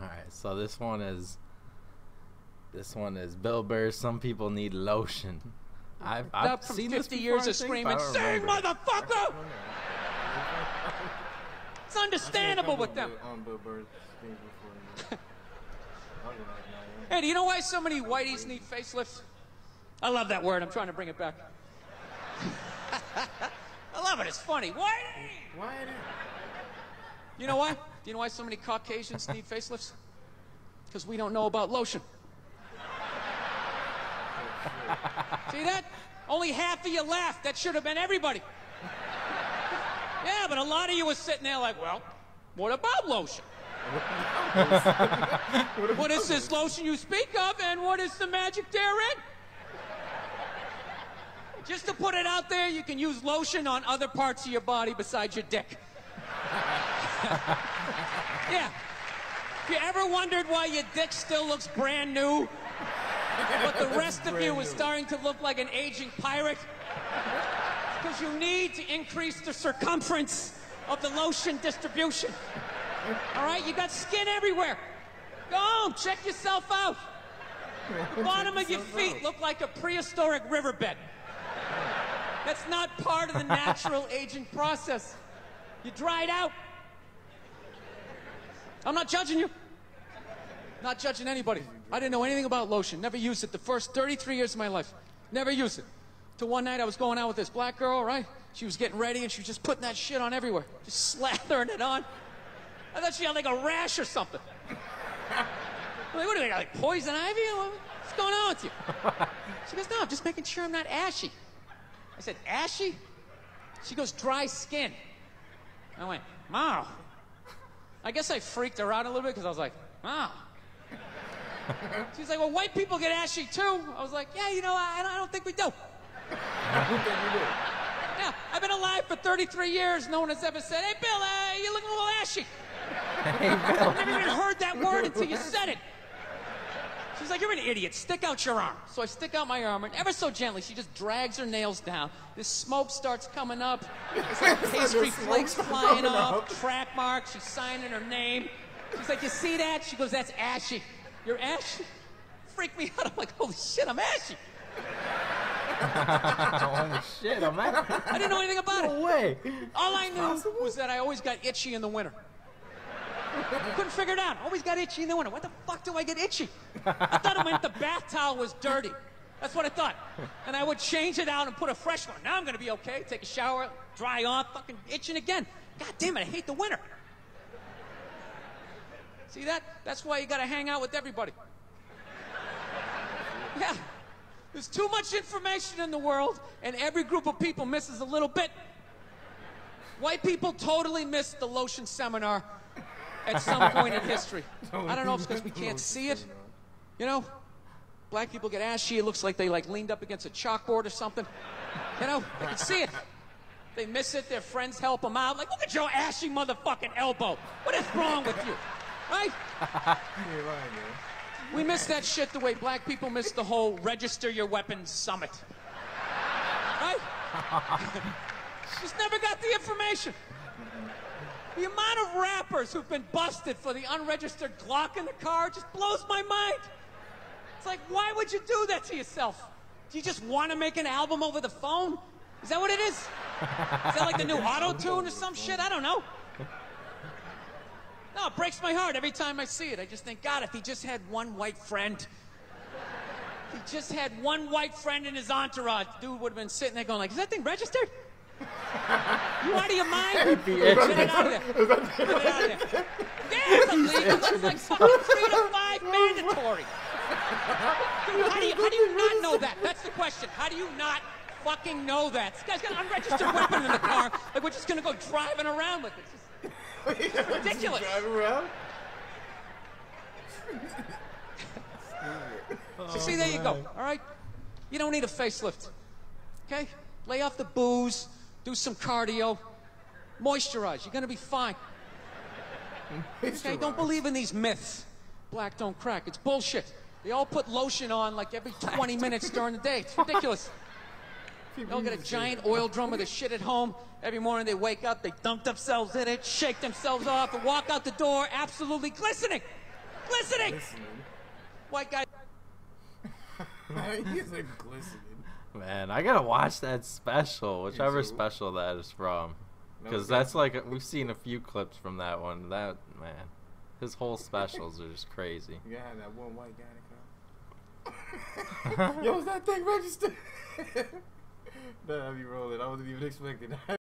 All right, so this one is this one is Bill Burr. Some people need lotion. I've, I've seen 50 this years of screaming, "Sing, motherfucker!" It's understandable with them. On um, Bill Burr's thing before. I'll go out now, yeah. Hey, do you know why so many whiteys need facelifts? I love that word. I'm trying to bring it back. I love it. It's funny. Whitey! Why did You know why? Do you know why so many Caucasians need facelifts? Because we don't know about lotion. See that? Only half of you laughed. That should have been everybody. Yeah, but a lot of you were sitting there like, well, what about lotion? what is this lotion you speak of, and what is the magic therein? Just to put it out there, you can use lotion on other parts of your body besides your dick. Yeah. If you ever wondered why your dick still looks brand new, but the rest of you is starting to look like an aging pirate, because you need to increase the circumference of the lotion distribution. All right, you got skin everywhere. Go on, check yourself out. The bottom of your feet look like a prehistoric riverbed. That's not part of the natural aging process. You dried out. I'm not judging you. Not judging anybody. I didn't know anything about lotion. Never used it the first 33 years of my life. Never used it. Till one night I was going out with this black girl, right? She was getting ready and she was just putting that shit on everywhere. Just slathering it on. I thought she had like a rash or something. I'm like, what do they got? Like poison ivy? What's going on with you? She goes, no, I'm just making sure I'm not ashy. I said, ashy? She goes, dry skin. I went, wow. I guess I freaked her out a little bit because I was like, wow. She's like, well, white people get ashy too. I was like, yeah, you know, I, I don't think we do. Yeah, I've been alive for 33 years. No one has ever said, hey, Bill, uh, you're looking a little ashy. I've never even heard that word until you said it. She's like, you're an idiot. Stick out your arm. So I stick out my arm, and ever so gently, she just drags her nails down. This smoke starts coming up. There's like pastry flakes flying off, track marks. She's signing her name. She's like, you see that? She goes, that's ashy. You're ashy? Freak me out. I'm like, holy shit, I'm ashy. oh shit, I'm out. I didn't know anything about it. No way. All I knew was that I always got itchy in the winter. Couldn't figure it out. Always got itchy in the winter. What the fuck do I get itchy? I thought it meant the bath towel was dirty. That's what I thought. And I would change it out and put a fresh one. Now I'm gonna be okay. Take a shower, dry off, fucking itching again. God damn it, I hate the winter. See that? That's why you gotta hang out with everybody. Yeah. There's too much information in the world, and every group of people misses a little bit. White people totally missed the lotion seminar at some point in history. I don't know if it's because we can't see it. You know, black people get ashy. It looks like they like leaned up against a chalkboard or something. You know, they can see it. They miss it. Their friends help them out. Like, look at your ashy motherfucking elbow. What is wrong with you? Right? You're right, man. We miss that shit the way black people miss the whole register your weapons summit. Right? Just never got the information. The amount of rappers who've been busted for the unregistered Glock in the car just blows my mind. It's like, why would you do that to yourself? Do you just want to make an album over the phone? Is that what it is? Is that like the new auto tune or some shit? I don't know. No, it breaks my heart every time I see it. I just think, God, if he just had one white friend, if he just had one white friend in his entourage, dude would have been sitting there going like, is that thing registered? You out of your mind? Get it out of there. Get it out of there. Yeah, it's illegal. That's like fucking three to five mandatory. Dude, how do you how do you not know that? That's the question. How do you not fucking know that? This guy's got an unregistered weapon in the car. Like we're just gonna go driving around with it. It's just ridiculous. Drive around? So see, there you go. All right, you don't need a facelift. Okay, lay off the booze, do some cardio, moisturize. You're gonna be fine. Okay, don't believe in these myths. Black don't crack. It's bullshit. They all put lotion on like every 20 minutes during the day. It's ridiculous. They all get a giant oil drum of the shit at home. Every morning they wake up, they dunk themselves in it, shake themselves off, and walk out the door absolutely glistening. Glistening! White guy. He's a glistening. Man, I gotta watch that special, whichever too. special that is from, because that's like we've seen a few clips from that one. That man, his whole specials are just crazy. You gotta have that one white guy to come. Yo, was that thing registered? nah, I be rolling. I wasn't even expecting that.